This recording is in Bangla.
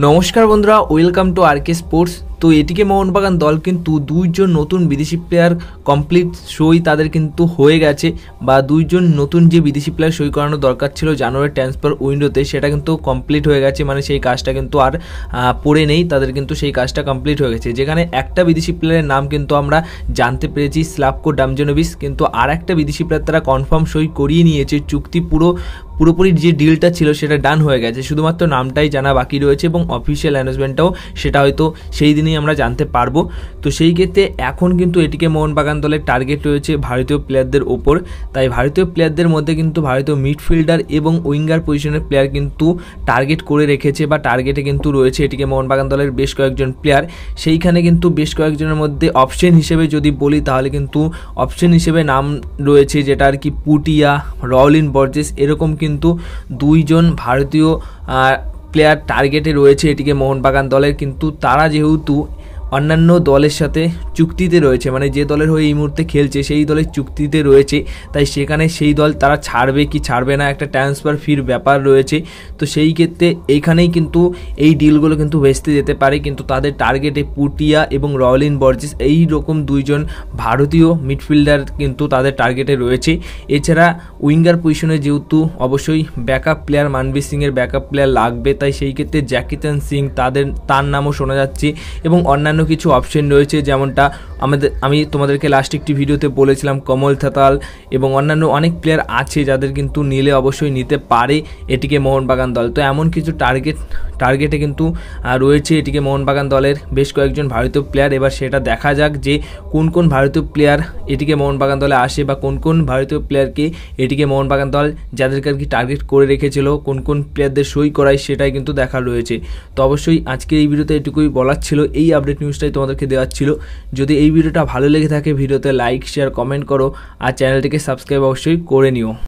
নমস্কার বন্ধুরা welcome to R K sports তো এটিকে মোহনবাগান দল কিন্তু দুইজন নতুন বিদেশি প্লেয়ার কমপ্লিট সই তাদের কিন্তু হয়ে গেছে বা দুইজন নতুন যে বিদেশি প্লেয়ার সই করানো দরকার ছিল জানুয়ারি ট্রান্সফার উইন্ডোতে সেটা কিন্তু কমপ্লিট হয়ে গেছে। মানে সেই কাজটা কিন্তু আর পড়ে নেই। তাদের কিন্তু সেই কাজটা কমপ্লিট হয়ে গেছে। যেখানে একটা বিদেশি প্লেয়ারের নাম কিন্তু আমরা জানতে পেরেছি, স্লাভকো ডামজেনোভিস কিন্তু আর একটা বিদেশি প্লেয়ার তারা কনফার্ম সই করিয়ে নিয়েছে। চুক্তি পুরো, পুরোপুরি যে ডিলটা ছিল, সেটা ডান হয়ে গেছে। শুধুমাত্র নামটাই জানা বাকি রয়েছে এবং অফিসিয়াল অ্যানাউন্সমেন্টটাও সেটা হয়তো সেই দিনই আমরা জানতে পারব। তো সেই ক্ষেত্রে এখন কিন্তু এটিকে মোহনবাগান দলের টার্গেট রয়েছে ভারতীয় প্লেয়ারদের ওপর। তাই ভারতীয় প্লেয়ারদের মধ্যে কিন্তু ভারতীয় মিডফিল্ডার এবং উইঙ্গার পজিশনের প্লেয়ার কিন্তু টার্গেট করে রেখেছে বা টার্গেটে কিন্তু রয়েছে এটিকে মোহনবাগান দলের বেশ কয়েকজন প্লেয়ার সেইখানে কিন্তু বেশ কয়েকজনের মধ্যে অপশন হিসেবে যদি বলি, তাহলে কিন্তু অপশন হিসেবে নাম রয়েছে যেটা আর কি পুটিয়া রলিন বর্জেস, এরকম কিন্তু দুইজন ভারতীয় প্লেয়ার টার্গেটে রয়েছে এটিকে মোহনবাগান দলের কিন্তু তারা যেহেতু অন্যান্য দলের সাথে চুক্তিতে রয়েছে মানে যে দলের হয়ে এই মুহূর্তে খেলছে সেই দলের চুক্তিতে রয়েছে। তাই সেখানে সেই দল তারা ছাড়বে কি ছাড়বে না একটা ট্রান্সফার ফির ব্যাপার রয়েছে। তো সেই ক্ষেত্রে এইখানেই কিন্তু এই ডিলগুলো কিন্তু ভেস্তে যেতে পারে। কিন্তু তাদের টার্গেটে পুটিয়া এবং রয়লিন বর্জিস এই রকম দুইজন ভারতীয় মিডফিল্ডার কিন্তু তাদের টার্গেটে রয়েছে। এছাড়া উইঙ্গার পজিশনে যেহেতু অবশ্যই ব্যাকআপ প্লেয়ার মানবীর সিংয়ের ব্যাকআপ প্লেয়ার লাগবে, তাই সেই ক্ষেত্রে জ্যাকিতান সিং তাদের, তার নামও শোনা যাচ্ছে। এবং অন্যান্য কিছু অপশন রয়েছে যেমনটা আমাদের, আমি তোমাদেরকে লাস্ট একটি ভিডিওতে বলেছিলাম কমল থাতাল এবং অন্যান্য অনেক প্লেয়ার আছে যাদের কিন্তু নিলে অবশ্যই নিতে পারে এটিকে মোহনবাগান দল। তো এমন কিছু টার্গেট টার্গেটে কিন্তু রয়েছে এটিকে মোহনবাগান দলের বেশ কয়েকজন ভারতীয় প্লেয়ার এবার সেটা দেখা যাক যে কোন কোন ভারতীয় প্লেয়ার এটিকে মোহনবাগান দলে আসে বা কোন কোন ভারতীয় প্লেয়ারকে এটিকে মোহনবাগান দল যাদেরকে আর কি টার্গেট করে রেখেছিল, কোন কোন প্লেয়ারদের সই করায় সেটাই কিন্তু দেখা রয়েছে। তো অবশ্যই আজকের এই ভিডিওতে এটুকুই বলার ছিল। এই আপডেট নিউজটাই তোমাদেরকে দেওয়ার ছিল। যদি এই ভিডিওটা ভালো লেগে থাকে, ভিডিওতে লাইক শেয়ার কমেন্ট করো, আর চ্যানেলটিকে সাবস্ক্রাইব অবশ্যই করে নিও।